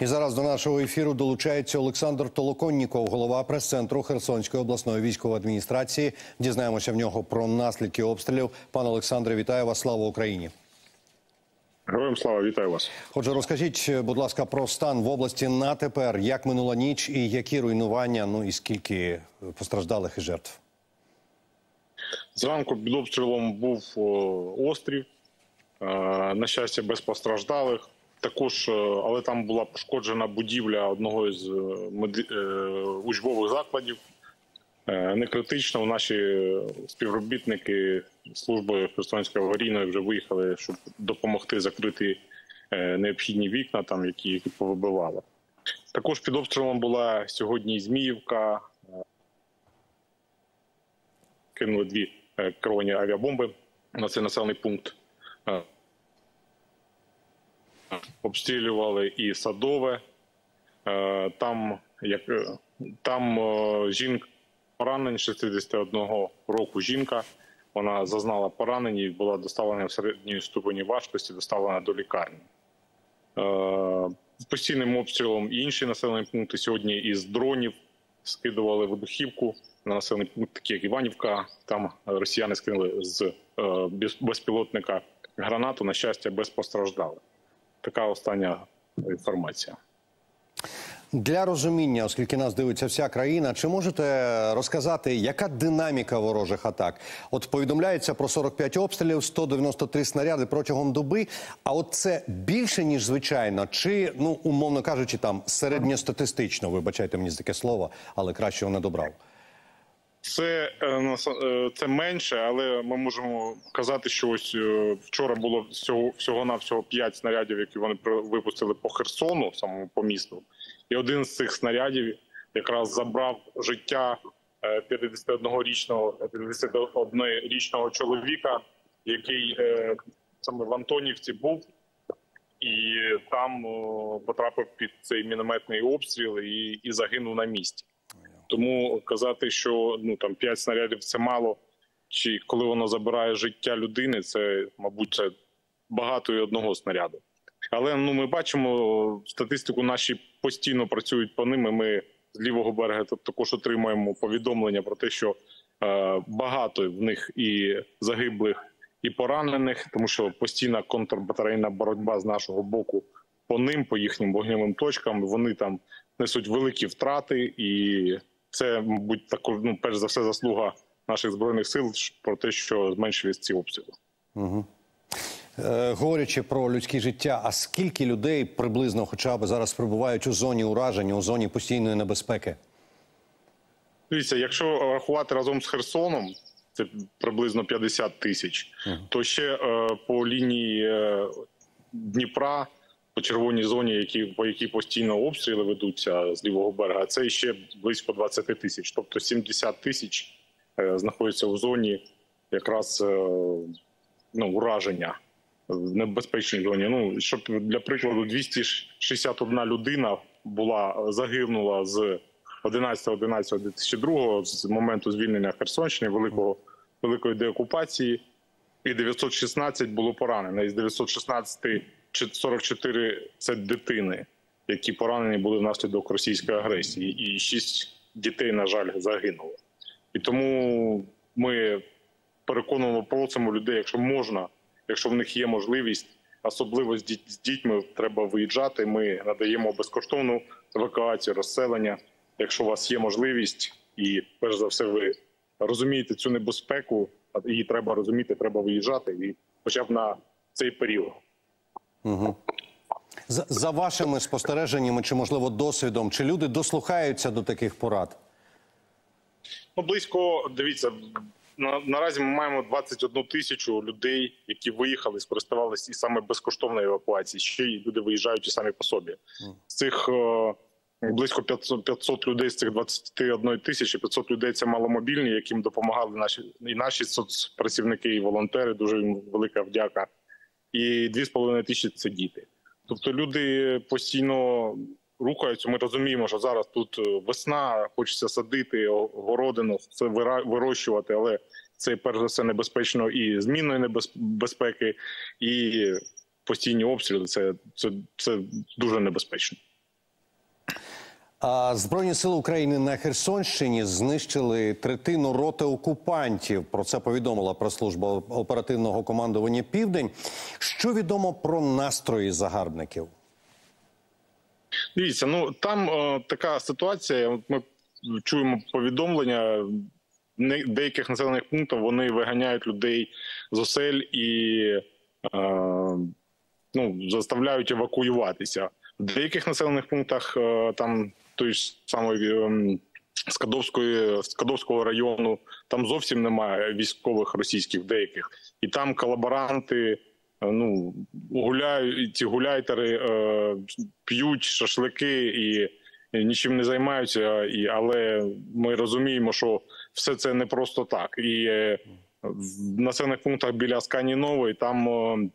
І зараз до нашого ефіру долучається Олександр Толоконніков, голова прес-центру Херсонської обласної військової адміністрації. Дізнаємося в нього про наслідки обстрілів. Пане Олександре, вітаю вас! Слава Україні! Героям слава вітаю вас. Отже, розкажіть, будь ласка, про стан в області на тепер, як минула ніч і які руйнування, ну і скільки постраждалих і жертв. Зранку під обстрілом був острів. На щастя, без постраждалих. Також, е, але там була пошкоджена будівля одного із е, е, учбових закладів. Не критично. Наші співробітники служби Херсонської аварійної вже виїхали, щоб допомогти закрити необхідні вікна, там які, які повибивали. Також під обстрілом була сьогодні Зміївка. Кинули дві керовані авіабомби на цей населений пункт. Обстрілювали і садове. Е, Там як е, там е, жінка поранень 61 року. Жінка вона зазнала поранень і була доставлена в середньої ступені важкості, доставлена до лікарні. Постійним обстрілом і інші населені пункти сьогодні із дронів скидували вибухівку на населений пункт, такий як Іванівка. Там росіяни скинули з безпілотника гранату. На щастя, без постраждалих. Така остання інформація. Для розуміння, оскільки нас дивиться вся країна, чи можете розказати, яка динаміка ворожих атак? От повідомляється про 45 обстрілів, 193 снаряди протягом доби. А от це більше ніж звичайно, чи ну умовно кажучи, там середньостатистично, вибачайте мені за таке слово, але краще не добрав. Це, е, е, це менше, але ми можемо казати, що ось е, вчора було всього всього на всього 5 снарядів, які вони випустили по Херсону, самому по місту. І один з цих снарядів якраз забрав життя 51-річного 51-річного чоловіка, який саме в Антонівці був, і там потрапив під цей мінометний обстріл і, і загинув на місці. Тому казати, що ну там 5 снарядів це мало, чи коли воно забирає життя людини, це мабуть це багато і одного снаряду. Але ну ми бачимо статистику. Наші постійно працюють по ним. і Ми з лівого берега також отримуємо повідомлення про те, що е, багато в них і загиблих, і поранених, тому що постійна контрбатарейна боротьба з нашого боку по ним, по їхнім вогневим точкам. Вони там несуть великі втрати, і це, мабуть, також ну, перш за все, заслуга наших збройних сил про те, що зменшились ці обстріли. Е, говорячи про людське життя, а скільки людей приблизно, хоча б зараз перебувають у зоні ураження, у зоні постійної небезпеки? Дивіться, якщо рахувати разом з Херсоном, це приблизно 50 тисяч, то ще е, по лінії е, Дніпра, по червоній зоні, які по якій постійно обстріли ведуться з лівого берега, це ще близько 20 тисяч. Тобто 70 тисяч е, знаходяться у зоні якраз е, ну, ураження в небезпечній зоні. Ну щоб для прикладу, 261 людина була загинула з 11.11.2002 з моменту звільнення Херсонщини, великого великої деокупації, і 916 було поранено. Із 916 чи 44 – це дитини, які поранені були внаслідок російської агресії, і 6 дітей, на жаль, загинуло. І тому ми переконуємо, просимо людей, якщо можна, якщо в них є можливість, особливо з дітьми, треба виїжджати. Ми надаємо безкоштовну евакуацію, розселення. Якщо у вас є можливість, і перш за все, ви розумієте цю небезпеку, її треба розуміти, треба виїжджати, і хоча б на цей період. За, за вашими спостереженнями чи можливо досвідом, чи люди дослухаються до таких порад? Ну, близько дивіться. На, наразі ми маємо 21 тисячу людей, які виїхали, скористувалися і саме безкоштовною евакуацією. Ще й люди виїжджають і самі по собі. З цих е, близько 500, 500 людей з цих 21 тисячі 500 людей це маломобільні, яким допомагали наші і наші соцпрацівники, і волонтери. Дуже їм велика вдяка. І 2,5 тисячі це діти. Тобто люди постійно рухаються. Ми розуміємо, що зараз тут е, весна, хочеться садити городину, це вирощувати, але це перш за все небезпечно і змінної небезпеки, і постійні обстріли. Це, це, це дуже небезпечно. Збройні сили України на Херсонщині знищили третину роти окупантів. Про це повідомила прес-служба оперативного командування Південь. Що відомо про настрої загарбників? Дивіться, ну там е, така ситуація. Ми чуємо повідомлення. Деяких населених пунктів вони виганяють людей з осель і е, ну, заставляють евакуюватися. В деяких населених пунктах е, там той ж самий е, Скадовської Скадовського району там зовсім немає військових російських деяких, і там колаборанти. е, Ну гуляють ці гуляйтери е, п'ють шашлики і, і нічим не займаються. І але ми розуміємо, що все це не просто так. І е, в населених пунктах біля Аскані Нової там е,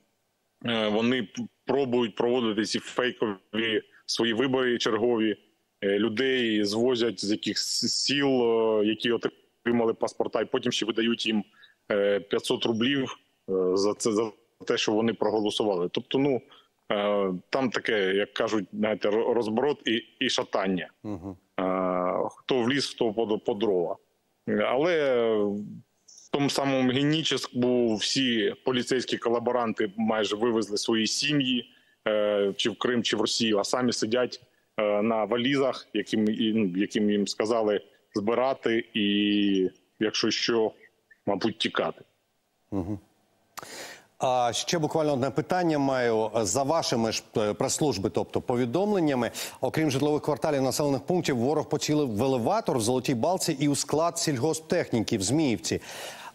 е, вони пробують проводити ці фейкові свої вибори чергові. Е, Людей звозять з якихось сіл, е, які отримали паспорта, і потім ще видають їм е, 500 рублів е, за це за те, що вони проголосували. Тобто, ну там таке, як кажуть, знаєте, ро- розборот і, і шатання. Угу. Хто в ліс, хто по, по дрова. Але в тому самому Геніческу всі поліцейські колаборанти майже вивезли свої сім'ї чи в Крим, чи в Росію, а самі сидять на валізах, яким, ну, яким їм сказали збирати, і якщо що, мабуть, тікати. А ще буквально одне питання маю за вашими ж е, прес-служби, тобто повідомленнями. Окрім житлових кварталів населених пунктів, ворог поцілив в елеватор в Золотій Балці і у склад сільгосптехніки в Зміївці.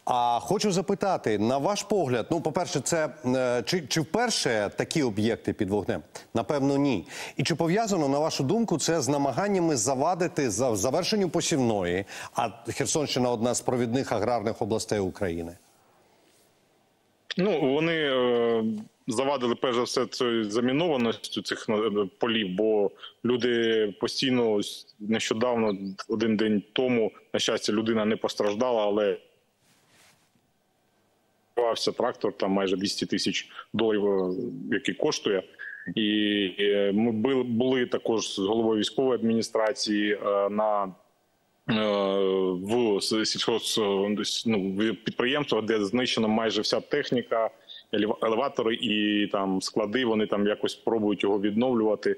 А хочу запитати, на ваш погляд, ну, по-перше, це е, чи, чи вперше такі об'єкти під вогнем? Напевно, ні. І чи пов'язано, на вашу думку, це з намаганнями завадити за завершенню посівної? А Херсонщина одна з провідних аграрних областей України. Ну вони е, завадили перш за все цією замінованістю цих е, полів, бо люди постійно нещодавно, один день тому, на щастя, людина не постраждала, але Вався трактор, там майже 200 тисяч доларів, е, який коштує. І е, ми були, також з головою військової адміністрації е, на в сільхоз ну, в де знищена майже вся техніка, елеватори і там склади. Вони там якось пробують його відновлювати.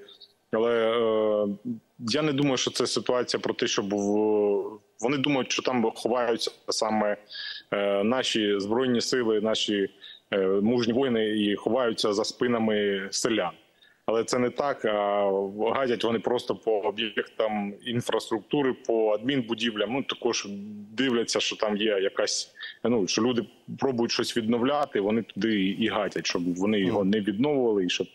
Але е, я не думаю, що це ситуація про те, щоб в- вони думають, що там ховаються саме е, наші збройні сили, наші е, мужні воїни і ховаються за спинами селян. Але це не так. А гадять вони просто по об'єктам інфраструктури, по адмінбудівлям. Ну також дивляться, що там є якась. Ну що люди пробують щось відновляти. Вони туди і гадять, щоб вони його не відновували, і щоб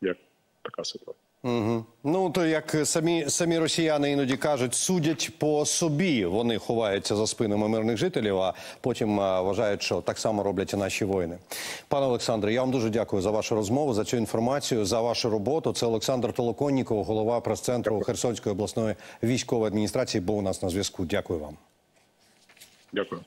як така ситуація. Угу. Ну то як самі самі росіяни іноді кажуть, судять по собі. Вони ховаються за спинами мирних жителів, а потім а, вважають, що так само роблять і наші воїни. Пане Олександре, я вам дуже дякую за вашу розмову, за цю інформацію, за вашу роботу. Це Олександр Толоконніков, голова прес-центру Херсонської обласної військової адміністрації. Був у нас на зв'язку. Дякую вам. Дякую.